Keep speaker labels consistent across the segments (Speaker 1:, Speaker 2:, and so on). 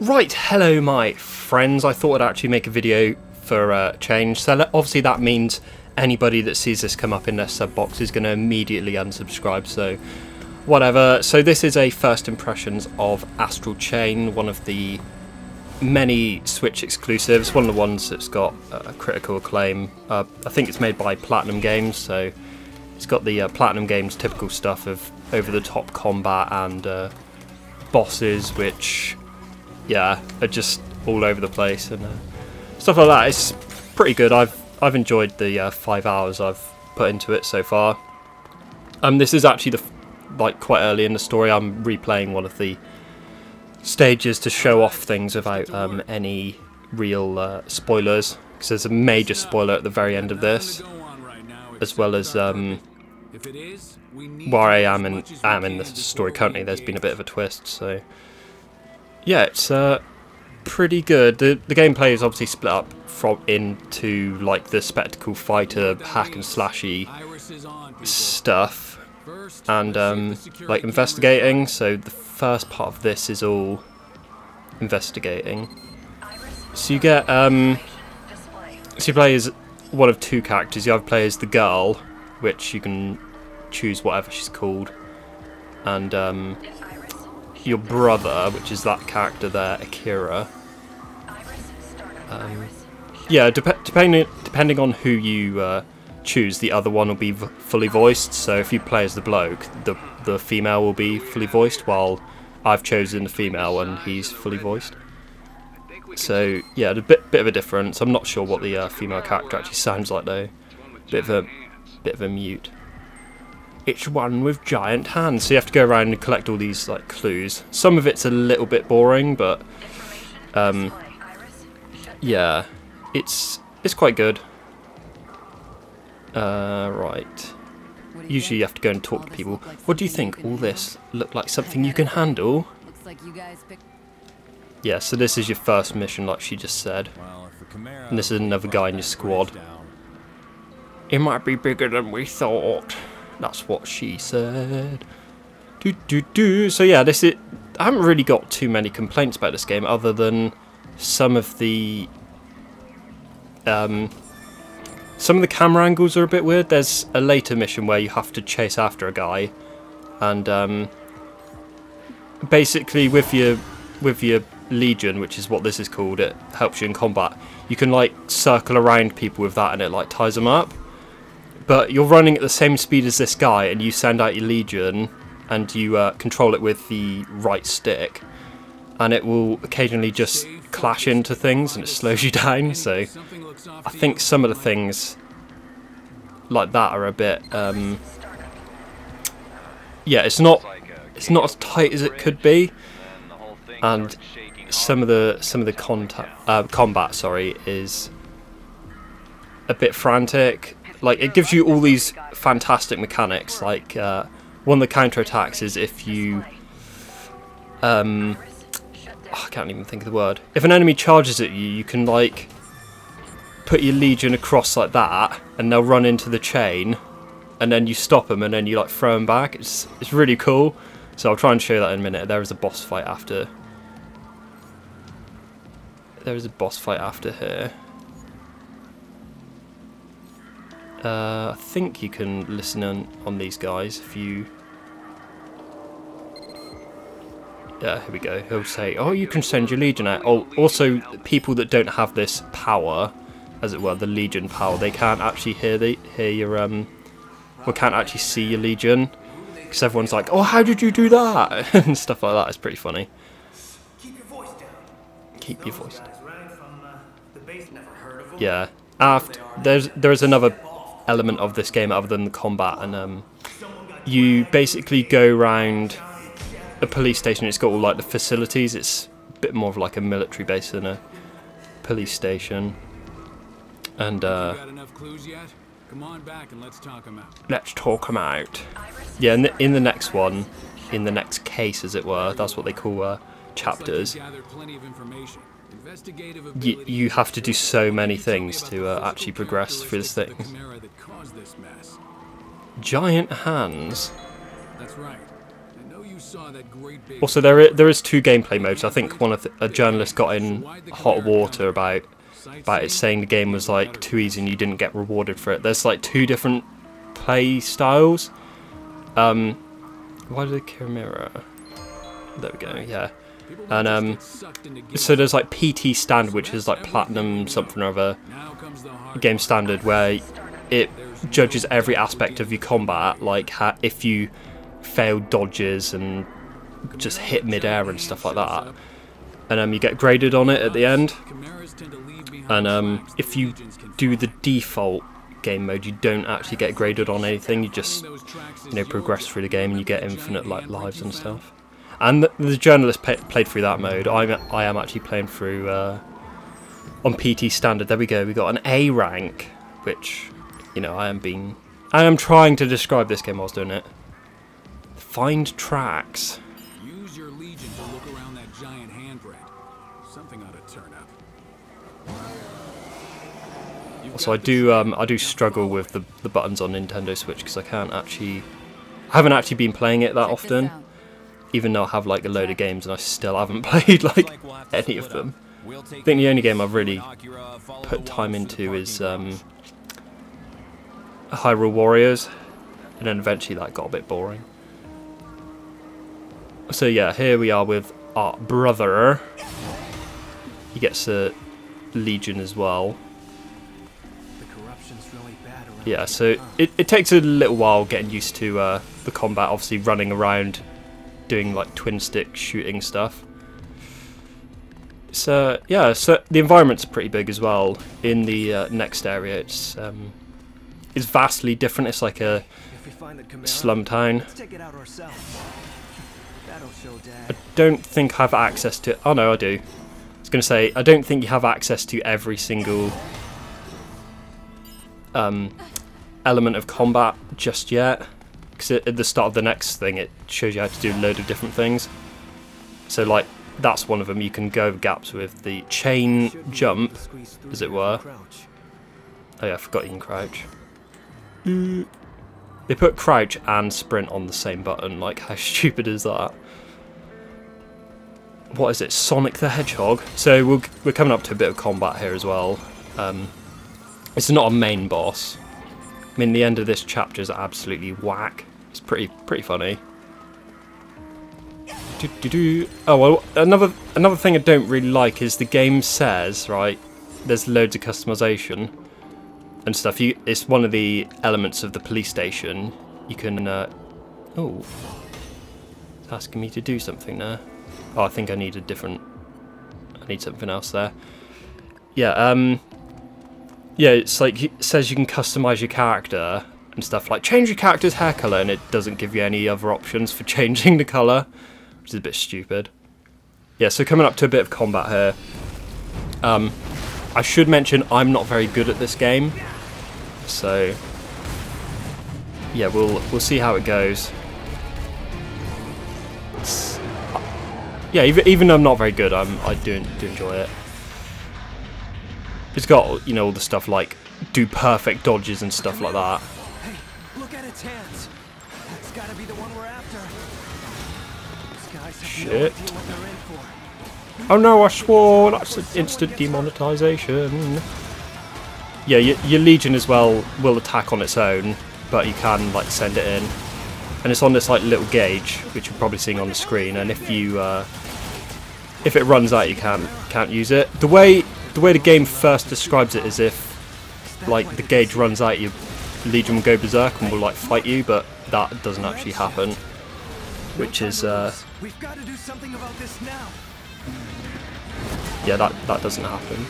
Speaker 1: Right, hello my friends. I thought I'd actually make a video for uh, change. So obviously that means anybody that sees this come up in their sub box is going to immediately unsubscribe. So whatever. So this is a first impressions of Astral Chain, one of the many Switch exclusives. One of the ones that's got uh, critical acclaim. Uh, I think it's made by Platinum Games, so it's got the uh, Platinum Games typical stuff of over-the-top combat and uh, bosses, which yeah, are just all over the place and uh, stuff like that. It's pretty good. I've I've enjoyed the uh, five hours I've put into it so far. Um, this is actually the like quite early in the story. I'm replaying one of the stages to show off things without um, any real uh, spoilers because there's a major spoiler at the very end of this, as well as um, where I am in am in the story currently. There's been a bit of a twist, so yeah, it's uh, pretty good. The the gameplay is obviously split up from into like the spectacle fighter hack and slashy stuff, and um, like investigating. So the first part of this is all investigating. So you get um, so you play as one of two characters. You either play as the girl, which you can choose whatever she's called, and um, your brother, which is that character there, Akira. Um, yeah, dep depending depending on who you uh, choose, the other one will be fully voiced. So if you play as the bloke, the the female will be fully voiced, while I've chosen the female and he's fully voiced. So yeah, a bit bit of a difference. I'm not sure what the uh, female character actually sounds like though. Bit of a bit of a mute. It's one with giant hands. So you have to go around and collect all these like clues. Some of it's a little bit boring, but um, yeah, it's it's quite good. Uh, right. Usually you have to go and talk to people. What do you think? All this look like something you can handle? Yeah, so this is your first mission, like she just said. And this is another guy in your squad. It might be bigger than we thought. That's what she said. Do do do. So yeah, this is. I haven't really got too many complaints about this game, other than some of the. Um, some of the camera angles are a bit weird. There's a later mission where you have to chase after a guy, and um, basically with your with your legion, which is what this is called, it helps you in combat. You can like circle around people with that, and it like ties them up but you're running at the same speed as this guy and you send out your legion and you uh, control it with the right stick. And it will occasionally just clash into things and it slows you down so I think some of the things like that are a bit um, yeah it's not it's not as tight as it could be. And some of the some of the contact uh, combat sorry is a bit frantic like it gives you all these fantastic mechanics. Like uh, one of the counter attacks is if you, um, oh, I can't even think of the word. If an enemy charges at you, you can like put your legion across like that, and they'll run into the chain, and then you stop them, and then you like throw them back. It's it's really cool. So I'll try and show you that in a minute. There is a boss fight after. There is a boss fight after here. Uh, I think you can listen on, on these guys if you... Yeah, here we go. He'll say, oh, you can send your legion out. Oh, also, people that don't have this power, as it were, the legion power, they can't actually hear the hear your um, well, can't actually see your legion because everyone's like, oh, how did you do that and stuff like that. It's pretty funny. Keep your voice down. Keep your voice down. Yeah. After there's there's another element of this game other than the combat and um, you basically go around a police station. It's got all like the facilities. It's a bit more of like a military base than a police station. And uh, let's talk them out. let's talk them out. Yeah in the, in the next one in the next case as it were that's what they call uh, chapters you, you have to do so many things to uh, actually progress through this thing. Giant hands. That's right. Also, there is, there is two gameplay modes. I think one of the, a journalist got in hot water about about it, saying the game was like too easy and you didn't get rewarded for it. There's like two different play styles. Um, why did I mirror? There we go. Yeah. And um, so there's like PT standard, which is like platinum something or other game standard, where it judges every aspect of your combat, like if you fail dodges and just hit mid-air and stuff like that. And um, you get graded on it at the end. And um, if you do the default game mode, you don't actually get graded on anything. You just, you know, progress through the game and you get infinite like lives and stuff. And the, the journalist played through that mode. I'm I am actually playing through uh, on PT standard. There we go. We got an A rank, which you know I am being I am trying to describe this game whilst doing it. Find tracks. Use your legion to look around that giant handprint. Something ought to turn up. So I do um, I do struggle with the, the buttons on Nintendo Switch because I can't actually I haven't actually been playing it that often even though I have like a load of games and I still haven't played like any of them. I think the only game I've really put time into is um, Hyrule Warriors and then eventually that got a bit boring. So yeah, here we are with our brother. He gets a Legion as well. Yeah, so it, it takes a little while getting used to uh, the combat, obviously running around doing like twin stick shooting stuff. So yeah, so the environment's pretty big as well. In the uh, next area, it's um, it's vastly different. It's like a slum town. I don't think I have access to. Oh no, I do. I was going to say I don't think you have access to every single um, element of combat just yet. Because at the start of the next thing, it shows you how to do a load of different things. So like that's one of them. You can go gaps with the chain jump, as it were. Oh yeah, I forgot you can crouch. They put crouch and sprint on the same button. Like how stupid is that? what is it, Sonic the Hedgehog. So we're, we're coming up to a bit of combat here as well. Um, it's not a main boss. I mean, the end of this chapter is absolutely whack. It's pretty pretty funny. Do, do, do. Oh well, another another thing I don't really like is the game says right. There's loads of customization and stuff. You, it's one of the elements of the police station. You can. Uh, oh, it's asking me to do something there. Oh, I think I need a different... I need something else there. Yeah, um... Yeah, it's like, it says you can customize your character and stuff. Like, change your character's hair color, and it doesn't give you any other options for changing the color, which is a bit stupid. Yeah, so coming up to a bit of combat here. Um, I should mention I'm not very good at this game, so yeah, we'll we'll see how it goes. It's, yeah, even, even though I'm not very good, I'm, I do, do enjoy it. It's got, you know, all the stuff like do perfect dodges and stuff like that.
Speaker 2: Hey, look at its hands. That's gotta be the one we're after.
Speaker 1: Shit. No oh no, I swore! That's an instant demonetization. Yeah, your, your Legion as well will attack on its own, but you can like send it in. And it's on this like little gauge, which you're probably seeing on the screen, and if you uh, if it runs out, you can't can't use it. The way the way the game first describes it is if like the gauge runs out, your Legion will go berserk and will like fight you, but that doesn't actually happen, which is uh, yeah, that that doesn't happen.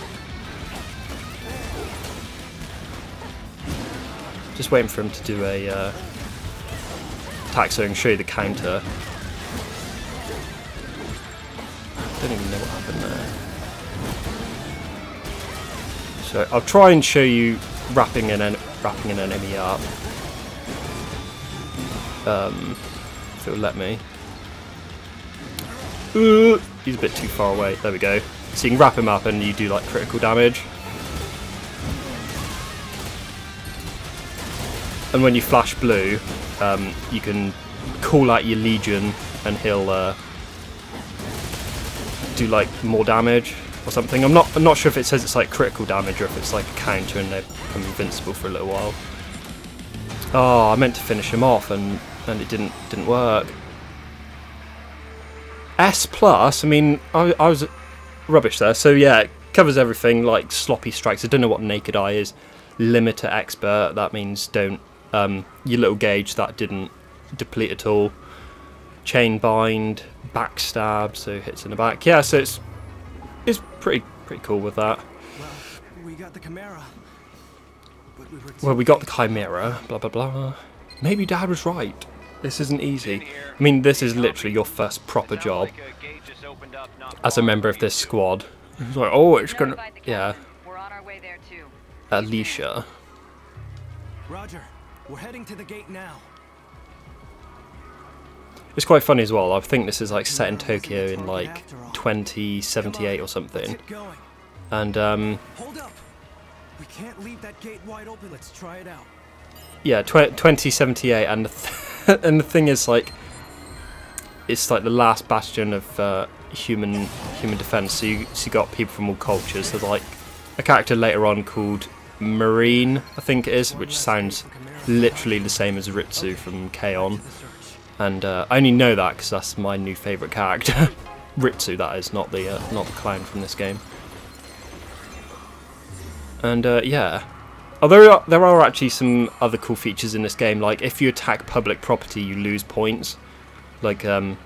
Speaker 1: Just waiting for him to do a uh, attack so I can show you the counter. don't even know what happened there. So I'll try and show you wrapping an en wrapping an enemy up. Um, if it'll let me. Uh, he's a bit too far away. There we go. So you can wrap him up and you do like critical damage. And when you flash blue, um, you can call out your legion and he'll uh, do like more damage or something. I'm not I'm not sure if it says it's like critical damage or if it's like a counter and they become invincible for a little while. Oh, I meant to finish him off and and it didn't didn't work. S plus. I mean, I, I was rubbish there. So yeah, it covers everything like sloppy strikes. I don't know what naked eye is. Limiter expert. That means don't. Um, your little gauge that didn't deplete at all. Chain bind, backstab, so hits in the back. Yeah, so it's it's pretty pretty cool with that.
Speaker 2: Well, we got the Chimera. But we were
Speaker 1: Well, we got the Chimera. Blah blah blah. Maybe Dad was right. This isn't easy. I mean, this is literally your first proper job as a member of this squad. It's like, oh, it's gonna, yeah,
Speaker 3: We're on our way there too.
Speaker 1: Alicia.
Speaker 2: Roger. We're heading to the gate now.
Speaker 1: It's quite funny as well. I think this is like set in Tokyo in like 2078 or something. And um.
Speaker 2: We can't leave that gate wide open. Let's try it out.
Speaker 1: yeah, tw 2078, and the th and the thing is like, it's like the last bastion of uh, human human defense. So you, so you got people from all cultures. There's like a character later on called Marine, I think it is, which sounds literally the same as Ritsu from K-On! And uh, I only know that because that's my new favourite character, Ritsu. That is not the uh, not the clown from this game. And uh, yeah, although there are, there are actually some other cool features in this game. Like if you attack public property, you lose points. Like um,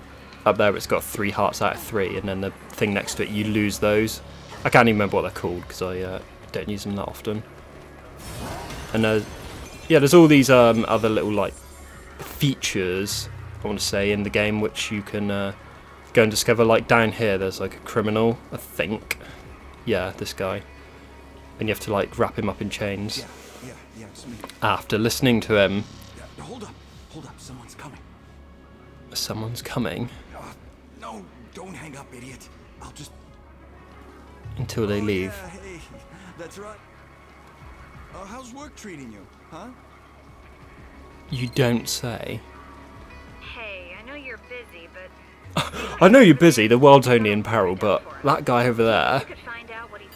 Speaker 1: up there, it's got three hearts out of three, and then the thing next to it, you lose those. I can't even remember what they're called because I uh, don't use them that often. And uh, yeah, there's all these um, other little like features I want to say in the game which you can uh, go and discover. Like down here, there's like a criminal, I think. Yeah, this guy, and you have to like wrap him up in chains.
Speaker 4: Yeah, yeah, yeah, it's me.
Speaker 1: After listening to him,
Speaker 4: Yeah, hold up, hold up, someone's coming.
Speaker 1: someone's coming
Speaker 4: Uh, no, don't hang up, idiot. I'll just.
Speaker 1: until they
Speaker 4: Oh,
Speaker 1: leave.
Speaker 4: Yeah, hey, that's right. Uh, how's work treating you, huh?
Speaker 1: You don't say.
Speaker 3: Know you're busy, but
Speaker 1: I know you're busy. The world's only in peril, but that guy over there.
Speaker 3: you could find out what he's.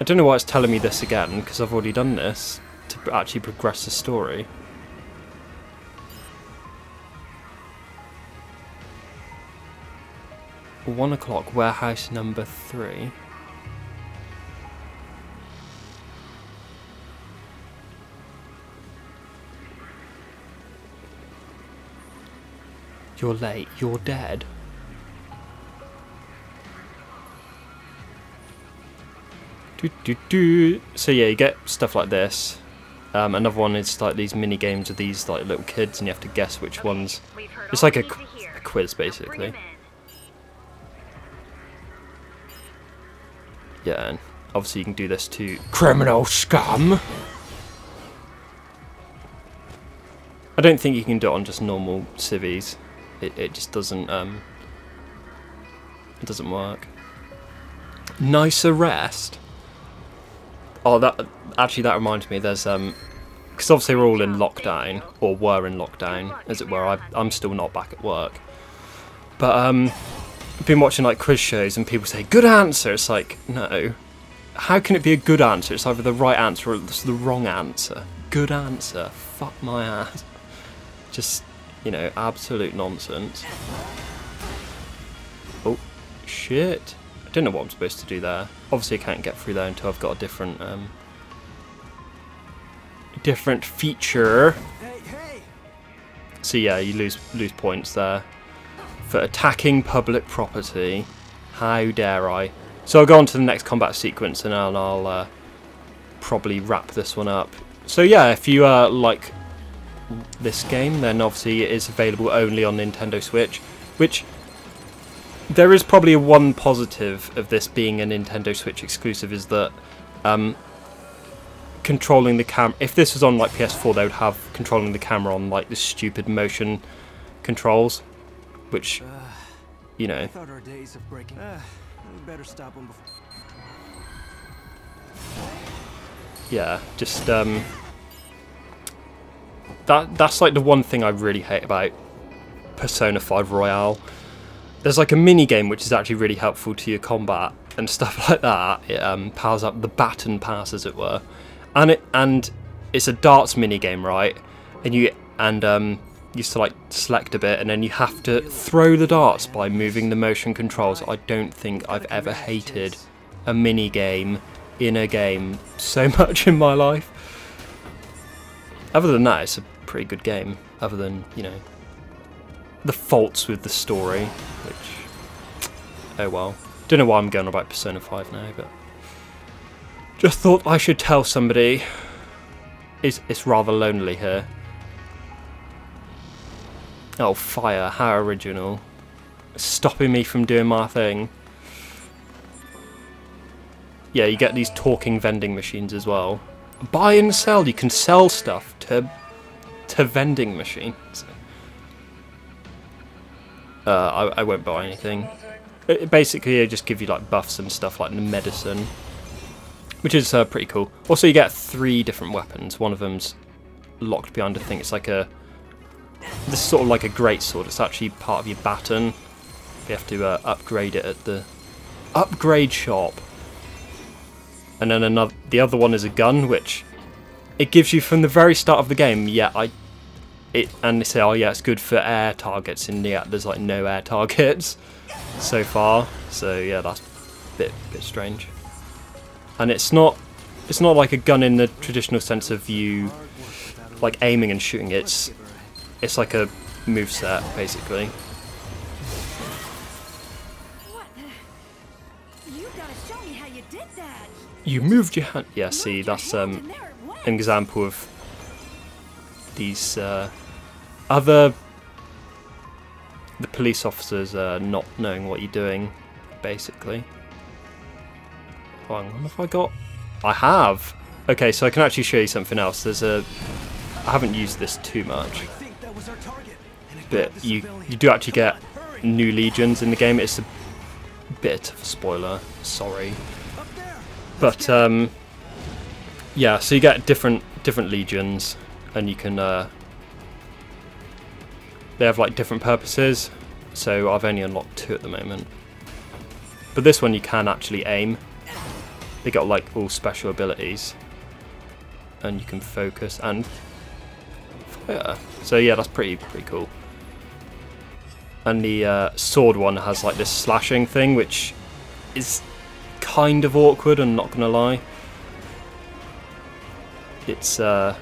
Speaker 1: I don't know why it's telling me this again because I've already done this to actually progress the story. One o'clock, warehouse number three. You're late. You're dead. Do, do, do. So yeah, you get stuff like this. Um, another one is like these mini games with these like little kids, and you have to guess which ones. It's like a, qu-
Speaker 3: need to hear.
Speaker 1: a quiz,
Speaker 3: Now bring
Speaker 1: basically.
Speaker 3: 'em in.
Speaker 1: Yeah, and obviously you can do this to criminal scum. I don't think you can do it on just normal civvies. It it just doesn't um. It doesn't work. Nice arrest. Oh, that actually that reminds me. There's um, because obviously we're all in lockdown or were in lockdown, as it were. I, I'm still not back at work, but um, I've been watching like quiz shows and people say good answer. It's like no, how can it be a good answer? It's either the right answer or it's the wrong answer. Good answer. Fuck my ass. Just you know, absolute nonsense. Oh shit! I don't know what I'm supposed to do there. Obviously, I can't get through there until I've got a different um, different feature. So yeah, you lose lose points there for attacking public property. How dare I? So I'll go on to the next combat sequence and I'll, I'll uh, probably wrap this one up. So yeah, if you uh, like this game, then obviously it is available only on Nintendo Switch, which there is probably one positive of this being a Nintendo Switch exclusive is that um, controlling the camera. If this was on like PS4, they would have controlling the camera on like the stupid motion controls, which you know.
Speaker 2: I thought our
Speaker 1: that that's like the one thing I really hate about Persona 5 Royal. There's like a mini game which is actually really helpful to your combat and stuff like that. It um, powers up the baton pass, as it were, and it and it's a darts mini game, right? And you and um, you used to like select a bit, and then you have to throw the darts by moving the motion controls. I don't think I've ever hated a mini game in a game so much in my life. Other than that, it's a pretty good game. Other than you know the faults with the story, which oh well. Don't know why I'm going about Persona 5 now, but just thought I should tell somebody. It's, it's rather lonely here. Oh, fire, how original. Stopping me from doing my thing. Yeah, you get these talking vending machines as well. Buy and sell, you can sell stuff to to vending machines. Uh, I, I won't buy anything. It, basically, they just give you like buffs and stuff like medicine, which is uh, pretty cool. Also, you get three different weapons. One of them's locked behind a thing. It's like a this is sort of like a great sword. It's actually part of your baton. You have to uh, upgrade it at the upgrade shop. And then another, the other one is a gun, which it gives you from the very start of the game. Yeah, I it and they say, oh yeah, it's good for air targets, and yeah, there's like no air targets so far. So yeah, that's a bit bit strange. And it's not it's not like a gun in the traditional sense of you like aiming and shooting. It's it's like a move set basically.
Speaker 5: You gotta show me how you did that.
Speaker 1: You moved your hand. Yeah, see, that's um
Speaker 5: and there it went.
Speaker 1: an example of these uh, other the police officers uh, not knowing what you're doing, basically. Oh, hang on, have I got? I have. Okay, so I can actually show you something else. There's a. I haven't used this too much,
Speaker 4: I think that was our target. And it
Speaker 1: but you you do actually get new legions in the game. It's a bit of a spoiler. Sorry. But um, yeah, so you get different different legions, and you can uh, they have like different purposes. So I've only unlocked two at the moment. But this one you can actually aim. They got like all special abilities, and you can focus and fire. So yeah, that's pretty pretty cool. And the uh, sword one has like this slashing thing, which is kind of awkward. I'm not gonna lie. It's uh,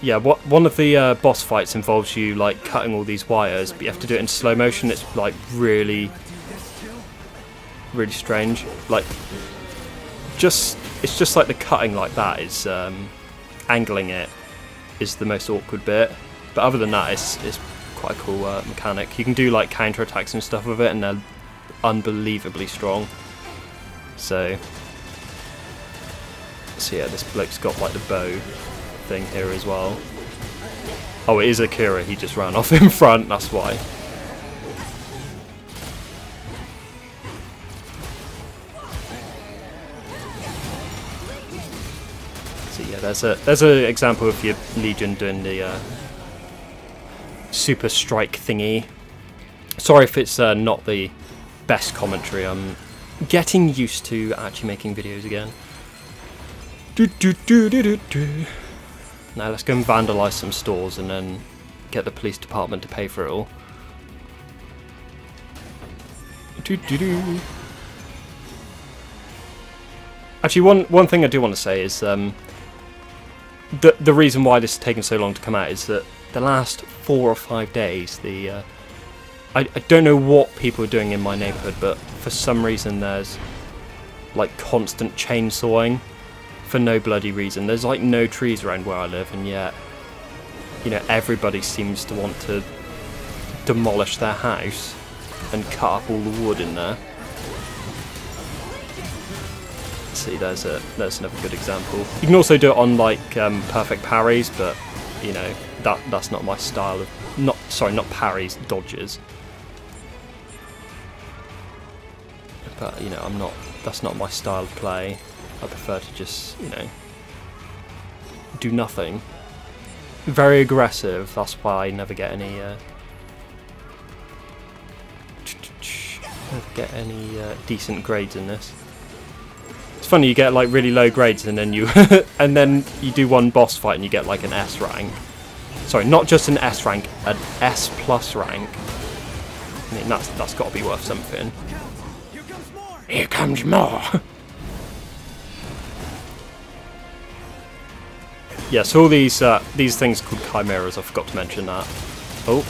Speaker 1: yeah. What one of the uh, boss fights involves you like cutting all these wires, but you have to do it in slow motion. It's like really, really strange. Like just it's just like the cutting like that is um, angling it is the most awkward bit. But other than that, it's it's quite a cool uh, mechanic. You can do like counter attacks and stuff with it, and they're unbelievably strong. So, so yeah, this bloke's got like the bow thing here as well. Oh, it is Akira. He just ran off in front. That's why. So yeah, there's a there's an example of your legion doing the uh, super strike thingy. Sorry if it's uh, not the best commentary. I'm getting used to actually making videos again. Do, do, do, do, do, do. Now let's go and vandalise some stores and then get the police department to pay for it all. Do, do, do. Actually, one one thing I do want to say is um, the the reason why this has taken so long to come out is that the last four or five days, the uh, I, I don't know what people are doing in my neighbourhood, but for some reason there's like constant chainsawing for no bloody reason. There's like no trees around where I live, and yet you know everybody seems to want to demolish their house and cut up all the wood in there. See, there's a there's another good example. You can also do it on like um, perfect parries, but you know that that's not my style of not sorry not parries dodges. But you know I'm not that's not my style of play. I prefer to just, you know, do nothing. Very aggressive, that's why I never get any, uh, never get any uh, decent grades in this. It's funny, you get like really low grades and then you, and then you do one boss fight and you get like an S rank. Sorry, not just an S rank, an S plus rank. I mean, that's, that's got to be worth something.
Speaker 2: Here comes more!
Speaker 1: Here comes more. yeah, so all these uh, these things called chimeras. I forgot to mention that. Oh.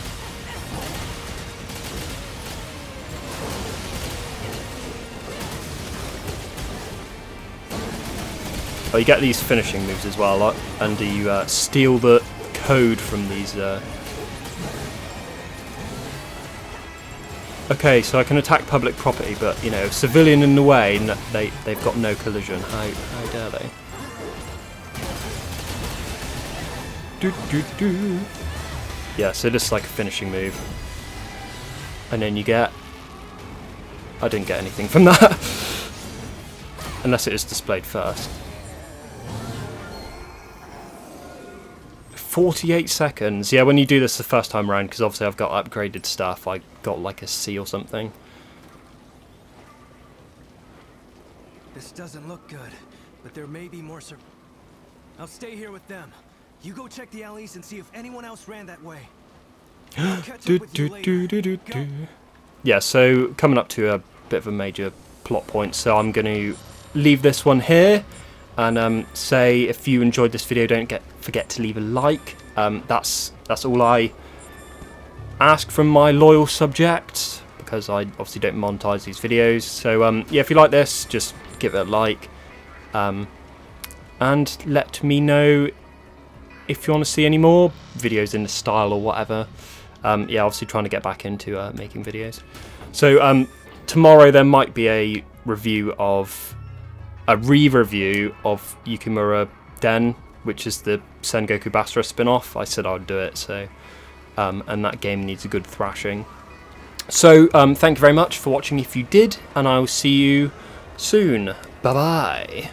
Speaker 1: Oh, you get these finishing moves as well, like, and you uh, steal the code from these. Uh... Okay, so I can attack public property, but you know, civilian in the way, they they've got no collision. How how dare they? Do, do, do. Yeah, so this is like a finishing move, and then you get. I didn't get anything from that, unless it is displayed first. 48 seconds. Yeah, when you do this the first time around, because obviously I've got upgraded stuff, I got like a C or something.
Speaker 2: This doesn't look good, but there may be more sur- I'll stay here with them. You go check the alleys and see if anyone else ran that way.
Speaker 1: Do, do, do. Yeah, so coming up to a bit of a major plot point, so I'm going to leave this one here and um, say if you enjoyed this video, don't get forget to leave a like. Um, that's that's all I ask from my loyal subjects because I obviously don't monetize these videos. So um, yeah, if you like this, just give it a like um, and let me know if you want to see any more videos in the style or whatever. Um, yeah, obviously trying to get back into uh, making videos. So um, tomorrow there might be a review of a re-review of Yukimura Den, which is the Sengoku Basara spin-off. I said I'd do it, so um, and that game needs a good thrashing. So um, thank you very much for watching if you did, and I will see you soon. Bye bye.